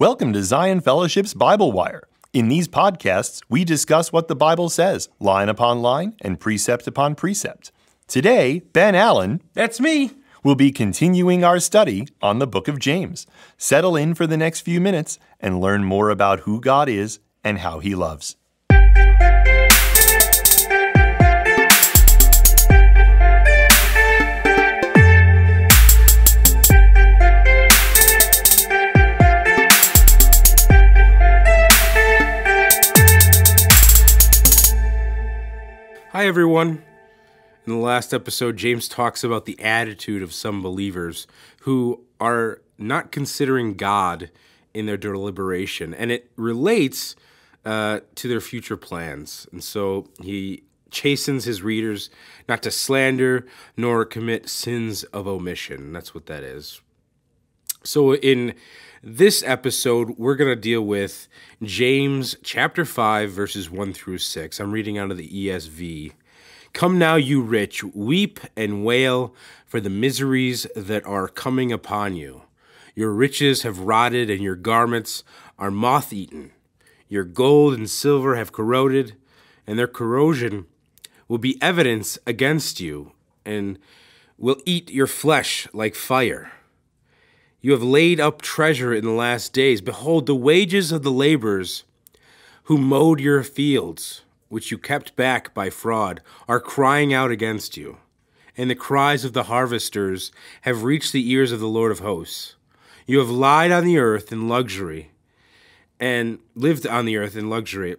Welcome to Zion Fellowship's Bible Wire. In these podcasts, we discuss what the Bible says, line upon line and precept upon precept. Today, Ben Allen That's me. will be continuing our study on the book of James. Settle in for the next few minutes and learn more about who God is and how he loves. Everyone. In the last episode, James talks about the attitude of some believers who are not considering God in their deliberation, and it relates uh, to their future plans. And so he chastens his readers not to slander nor commit sins of omission. That's what that is. So, in this episode, we're going to deal with James chapter 5, verses 1 through 6. I'm reading out of the ESV. Come now, you rich, weep and wail for the miseries that are coming upon you. Your riches have rotted, and your garments are moth eaten. Your gold and silver have corroded, and their corrosion will be evidence against you, and will eat your flesh like fire. You have laid up treasure in the last days. Behold, the wages of the laborers who mowed your fields, which you kept back by fraud, are crying out against you. And the cries of the harvesters have reached the ears of the Lord of hosts. You have lied on the earth in luxury, and lived on the earth in luxury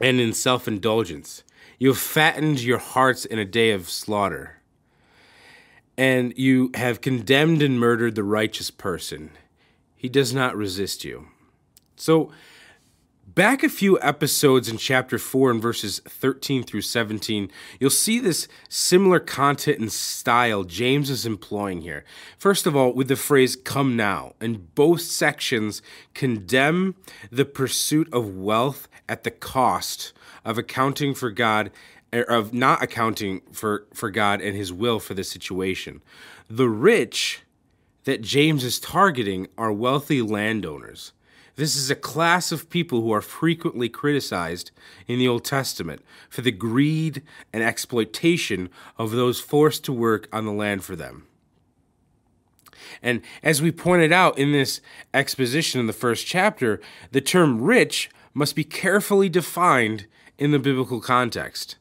and in self indulgence. You have fattened your hearts in a day of slaughter and you have condemned and murdered the righteous person. He does not resist you. So, back a few episodes in chapter 4 and verses 13 through 17, you'll see this similar content and style James is employing here. First of all, with the phrase come now, and both sections condemn the pursuit of wealth at the cost of accounting for God Er, of not accounting for, for God and his will for the situation. The rich that James is targeting are wealthy landowners. This is a class of people who are frequently criticized in the Old Testament for the greed and exploitation of those forced to work on the land for them. And as we pointed out in this exposition in the first chapter, the term rich must be carefully defined in the biblical context.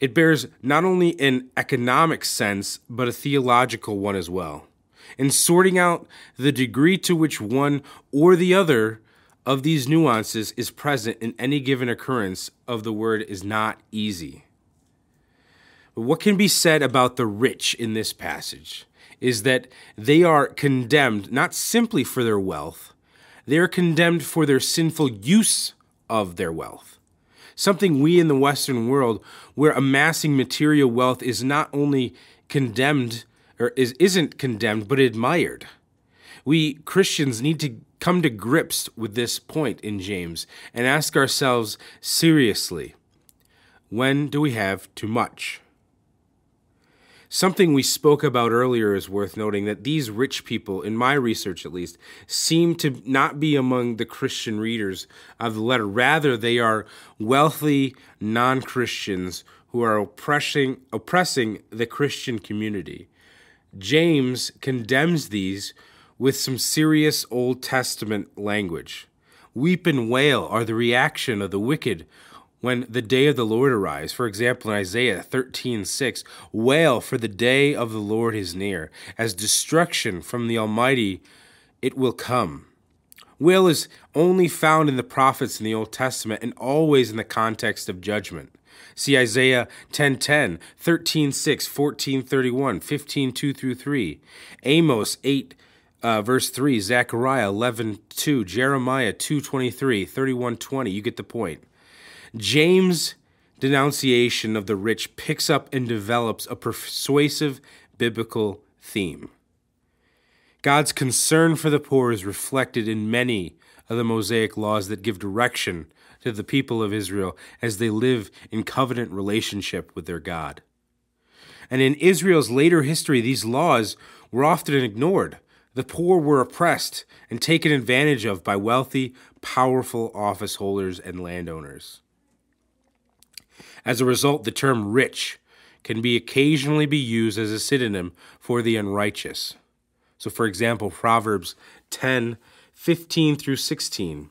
It bears not only an economic sense, but a theological one as well. In sorting out the degree to which one or the other of these nuances is present in any given occurrence of the word is not easy. But what can be said about the rich in this passage is that they are condemned not simply for their wealth, they are condemned for their sinful use of their wealth something we in the Western world, where amassing material wealth is not only condemned or is, isn't condemned, but admired. We Christians need to come to grips with this point in James and ask ourselves seriously when do we have too much? Something we spoke about earlier is worth noting that these rich people, in my research at least, seem to not be among the Christian readers of the letter. Rather, they are wealthy non Christians who are oppressing, oppressing the Christian community. James condemns these with some serious Old Testament language. Weep and wail are the reaction of the wicked when the day of the Lord arrives. For example, in Isaiah 13 6, wail, for the day of the Lord is near. As destruction from the Almighty, it will come. Wail is only found in the prophets in the Old Testament and always in the context of judgment. See Isaiah 10:10, 13:6, 14:31, 15:2 through 3, Amos 8 uh, verse 3, Zechariah 11:2, Jeremiah 2:23, 31:20. You get the point. James' denunciation of the rich picks up and develops a persuasive biblical theme. God's concern for the poor is reflected in many of the Mosaic laws that give direction to the people of Israel as they live in covenant relationship with their God. And in Israel's later history, these laws were often ignored, the poor were oppressed and taken advantage of by wealthy, powerful office holders and landowners. As a result, the term rich can be occasionally be used as a synonym for the unrighteous. So, for example, Proverbs 10 15 through 16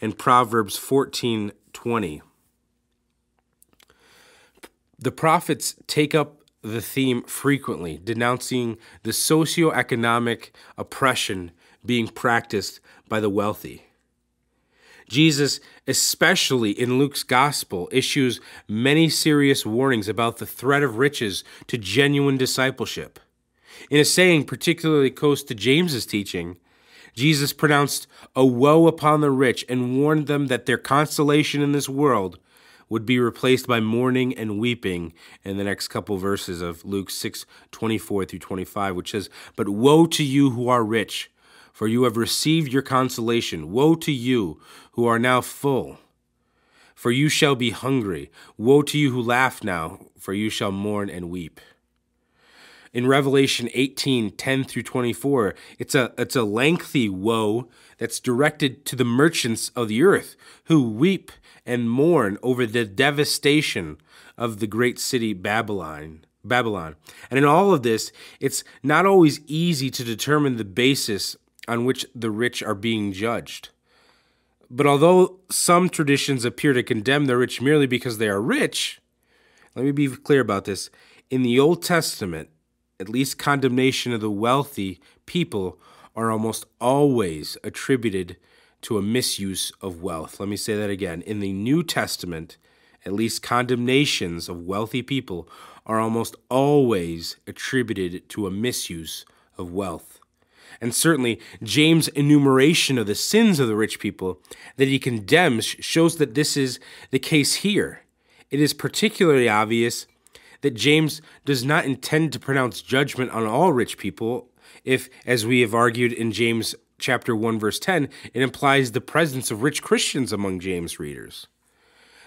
and Proverbs 14 20. The prophets take up the theme frequently, denouncing the socioeconomic oppression being practiced by the wealthy. Jesus, especially in Luke's gospel, issues many serious warnings about the threat of riches to genuine discipleship. In a saying particularly close to James's teaching, Jesus pronounced a woe upon the rich and warned them that their consolation in this world would be replaced by mourning and weeping in the next couple verses of Luke 6 24 through 25, which says, But woe to you who are rich, for you have received your consolation. Woe to you who are now full, for you shall be hungry. Woe to you who laugh now, for you shall mourn and weep. In Revelation 18 10 through 24, it's a, it's a lengthy woe that's directed to the merchants of the earth who weep and mourn over the devastation of the great city Babylon. Babylon. And in all of this, it's not always easy to determine the basis on which the rich are being judged. But although some traditions appear to condemn the rich merely because they are rich, let me be clear about this. In the Old Testament, at least condemnation of the wealthy people are almost always attributed to a misuse of wealth. Let me say that again. In the New Testament, at least condemnations of wealthy people are almost always attributed to a misuse of wealth. And certainly, James' enumeration of the sins of the rich people that he condemns shows that this is the case here. It is particularly obvious that James does not intend to pronounce judgment on all rich people, if, as we have argued in James chapter 1 verse 10 it implies the presence of rich christians among james readers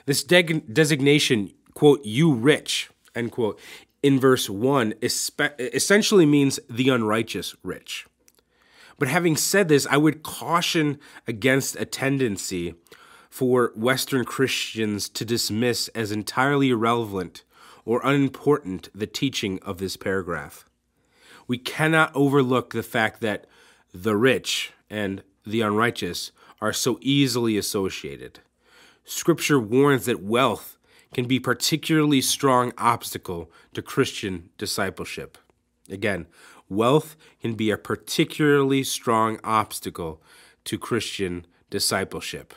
this de- designation quote you rich end quote in verse 1 essentially means the unrighteous rich but having said this i would caution against a tendency for western christians to dismiss as entirely irrelevant or unimportant the teaching of this paragraph we cannot overlook the fact that the rich and the unrighteous are so easily associated. Scripture warns that wealth can be particularly strong obstacle to Christian discipleship. Again, wealth can be a particularly strong obstacle to Christian discipleship.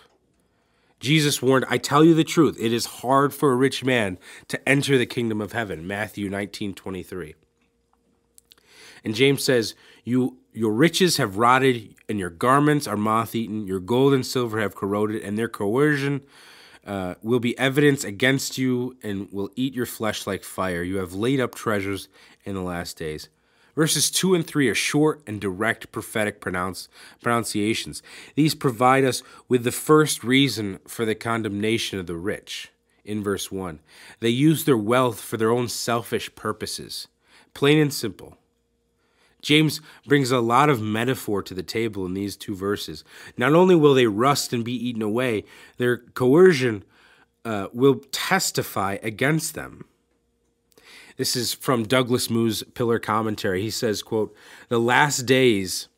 Jesus warned, I tell you the truth, it is hard for a rich man to enter the kingdom of heaven. Matthew 19 23. And James says, You your riches have rotted, and your garments are moth eaten. Your gold and silver have corroded, and their coercion uh, will be evidence against you and will eat your flesh like fire. You have laid up treasures in the last days. Verses 2 and 3 are short and direct prophetic pronounce, pronunciations. These provide us with the first reason for the condemnation of the rich. In verse 1, they use their wealth for their own selfish purposes. Plain and simple. James brings a lot of metaphor to the table in these two verses. Not only will they rust and be eaten away, their coercion uh, will testify against them. This is from Douglas Moo's Pillar Commentary. He says, quote, The last days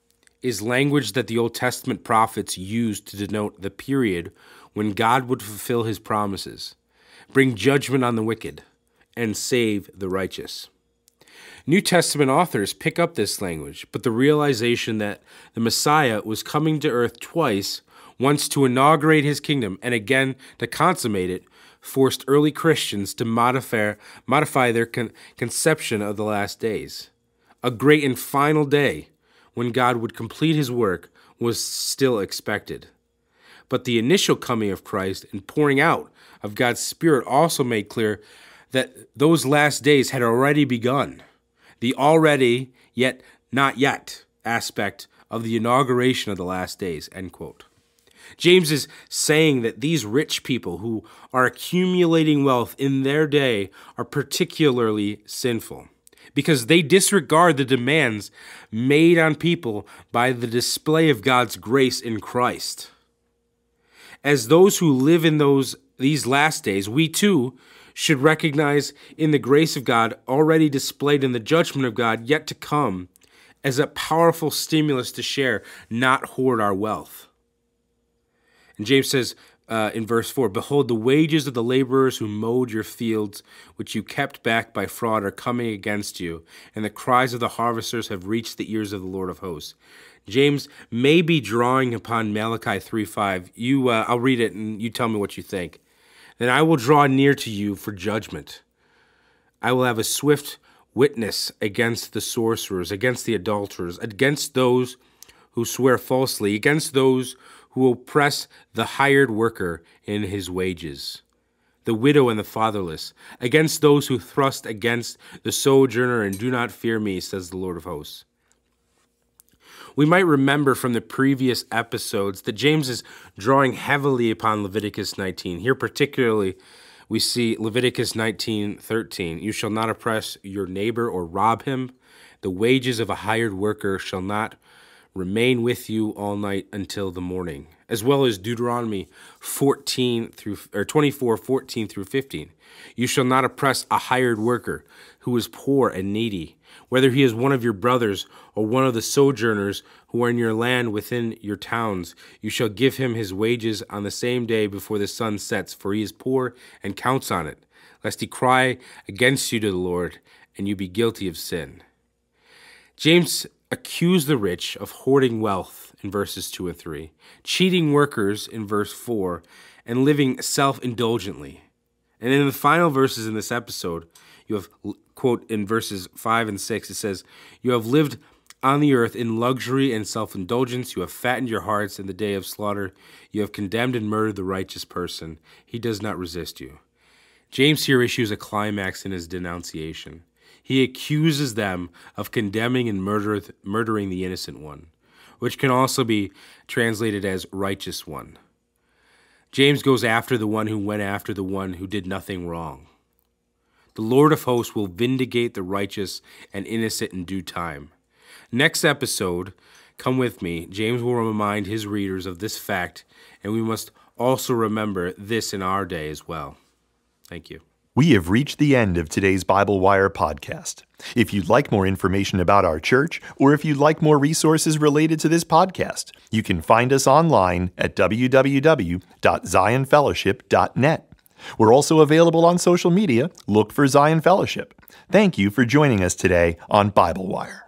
is language that the Old Testament prophets used to denote the period when God would fulfill his promises, bring judgment on the wicked, and save the righteous. New Testament authors pick up this language, but the realization that the Messiah was coming to earth twice, once to inaugurate his kingdom and again to consummate it, forced early Christians to modify, modify their con- conception of the last days. A great and final day when God would complete his work was still expected. But the initial coming of Christ and pouring out of God's Spirit also made clear that those last days had already begun the already yet not yet aspect of the inauguration of the last days, end quote. James is saying that these rich people who are accumulating wealth in their day are particularly sinful. because they disregard the demands made on people by the display of God's grace in Christ. As those who live in those these last days, we too should recognize in the grace of God already displayed in the judgment of God yet to come as a powerful stimulus to share, not hoard our wealth. And James says uh, in verse 4 Behold, the wages of the laborers who mowed your fields, which you kept back by fraud, are coming against you, and the cries of the harvesters have reached the ears of the Lord of hosts. James may be drawing upon Malachi 3 5. You, uh, I'll read it and you tell me what you think. Then I will draw near to you for judgment. I will have a swift witness against the sorcerers, against the adulterers, against those who swear falsely, against those who oppress the hired worker in his wages, the widow and the fatherless, against those who thrust against the sojourner and do not fear me, says the Lord of hosts. We might remember from the previous episodes that James is drawing heavily upon Leviticus 19. Here, particularly, we see Leviticus 19:13. You shall not oppress your neighbor or rob him. The wages of a hired worker shall not remain with you all night until the morning. As well as Deuteronomy 14 through or 24, 14 through 15. You shall not oppress a hired worker who is poor and needy whether he is one of your brothers or one of the sojourners who are in your land within your towns, you shall give him his wages on the same day before the sun sets, for he is poor and counts on it, lest he cry against you to the Lord and you be guilty of sin. James accused the rich of hoarding wealth in verses 2 and 3, cheating workers in verse 4, and living self indulgently. And in the final verses in this episode, you have quote in verses 5 and 6 it says you have lived on the earth in luxury and self-indulgence. You have fattened your hearts in the day of slaughter. You have condemned and murdered the righteous person. He does not resist you. James here issues a climax in his denunciation he accuses them of condemning and murder, murdering the innocent one which can also be translated as righteous one james goes after the one who went after the one who did nothing wrong the Lord of hosts will vindicate the righteous and innocent in due time. Next episode, come with me, James will remind his readers of this fact, and we must also remember this in our day as well. Thank you. We have reached the end of today's Bible Wire podcast. If you'd like more information about our church, or if you'd like more resources related to this podcast, you can find us online at www.zionfellowship.net. We're also available on social media. Look for Zion Fellowship. Thank you for joining us today on Bible Wire.